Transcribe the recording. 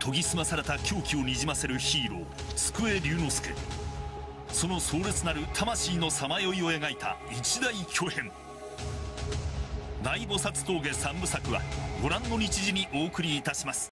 研ぎ澄まされた狂気をにじませるヒーロー救え龍之介その壮烈なる魂のさまよいを描いた一大巨編大菩薩峠三部作はご覧の日時にお送りいたします。